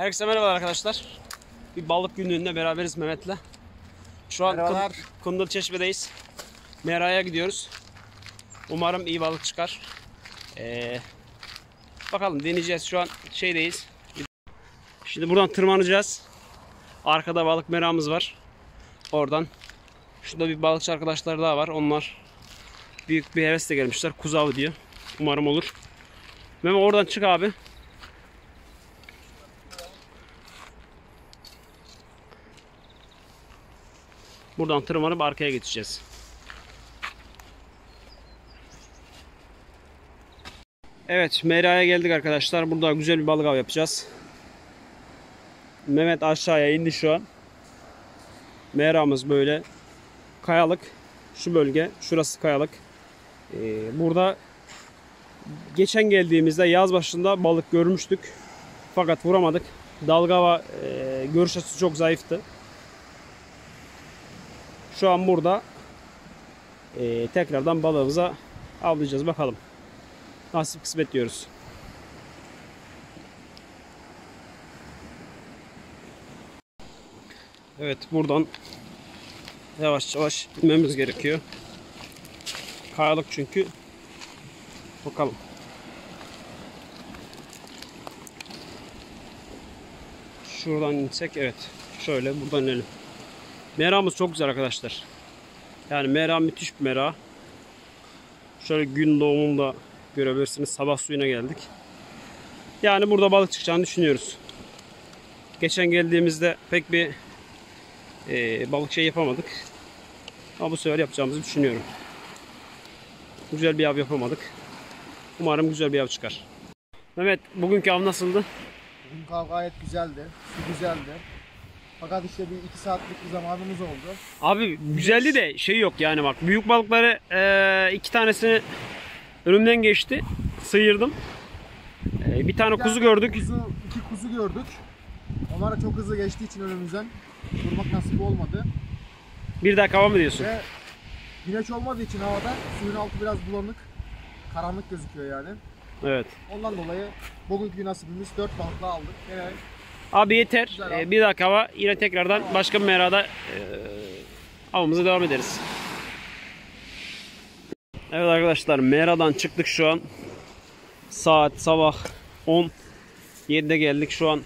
Herkese merhabalar arkadaşlar. Bir balık günlüğünde beraberiz Mehmet'le. Şu an. Kund- Kundul Çeşme'deyiz. Mera'ya gidiyoruz. Umarım iyi balık çıkar. Ee, bakalım deneyeceğiz. Şu an şeydeyiz. Şimdi buradan tırmanacağız. Arkada balık meramız var. Oradan. Şurada bir balıkçı arkadaşlar daha var. Onlar büyük bir hevesle gelmişler. Kuzav diyor. Umarım olur. Mehmet oradan çık abi. Buradan tırmanıp arkaya geçeceğiz. Evet, Mera'ya geldik arkadaşlar. Burada güzel bir balık av yapacağız. Mehmet aşağıya indi şu an. Mera'mız böyle kayalık. Şu bölge, şurası kayalık. Ee, burada geçen geldiğimizde yaz başında balık görmüştük. Fakat vuramadık. Dalga ve görüş açısı çok zayıftı. Şu an burada e, tekrardan balığımıza avlayacağız bakalım. Nasip kısmet diyoruz. Evet buradan yavaş yavaş inmemiz gerekiyor. Kayalık çünkü. Bakalım. Şuradan insek evet. Şöyle buradan inelim. Meramız çok güzel arkadaşlar. Yani mera müthiş bir mera. Şöyle gün doğumunda görebilirsiniz. Sabah suyuna geldik. Yani burada balık çıkacağını düşünüyoruz. Geçen geldiğimizde pek bir e, balık şey yapamadık. Ama bu sefer yapacağımızı düşünüyorum. Güzel bir av yapamadık. Umarım güzel bir av çıkar. Mehmet bugünkü av nasıldı? Bugün av gayet güzeldi. Su güzeldi. Fakat işte bir iki saatlik bir zamanımız oldu. Abi güzeldi de şey yok yani bak büyük balıkları e, iki tanesini önümden geçti sıyırdım. E, bir tane kuzu gördük. Kuzu, iki kuzu gördük. Onlar çok hızlı geçtiği için önümüzden durmak nasip olmadı. Bir daha kava mı diyorsun? Ve güneş olmadığı için havada suyun altı biraz bulanık. Karanlık gözüküyor yani. Evet. Ondan dolayı bugünkü nasibimiz 4 balıkla aldık. Yine Abi yeter. Güzel abi. bir daha kava yine tekrardan başka bir merada e, avımıza devam ederiz. Evet arkadaşlar meradan çıktık şu an. Saat sabah 10. 7'de geldik şu an.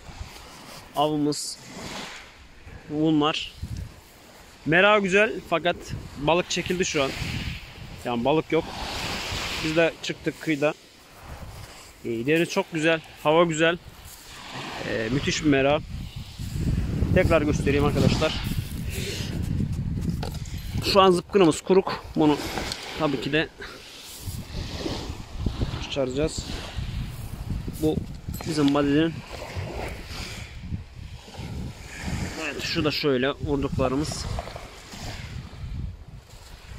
Avımız bunlar. Mera güzel fakat balık çekildi şu an. Yani balık yok. Biz de çıktık kıyıda. Deniz çok güzel. Hava güzel. E, müthiş bir mera. Tekrar göstereyim arkadaşlar. Şu an zıpkınımız kuruk. Bunu tabii ki de çıkaracağız. Bu bizim maddenin Evet şu da şöyle vurduklarımız.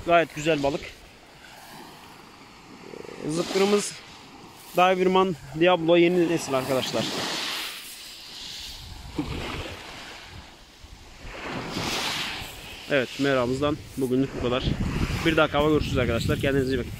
Gayet güzel balık. Ee, Zıpkınımız Diverman Diablo yeni nesil arkadaşlar. Evet meramızdan bugünlük bu kadar. Bir daha hava görüşürüz arkadaşlar. Kendinize iyi bakın.